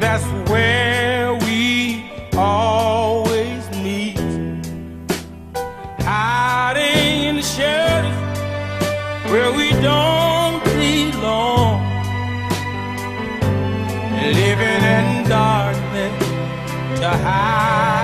that's where we always meet. Hiding in the shadows where we don't belong. Living in darkness to hide.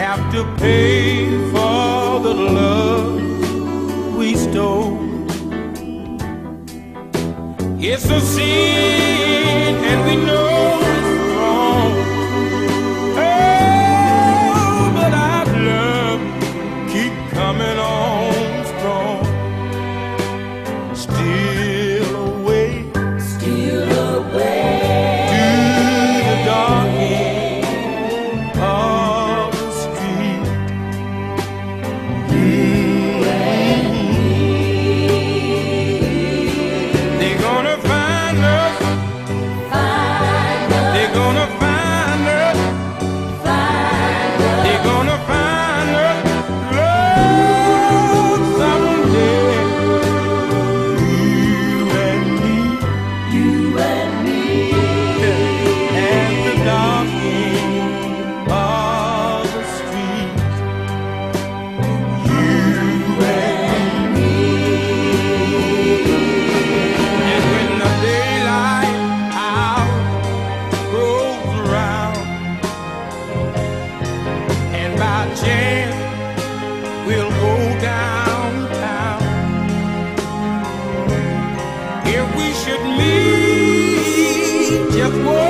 have to pay for the love we stole. It's a sin, and we know it's wrong. Oh, but our love keep coming on strong. Still. downtown. If we should meet just one.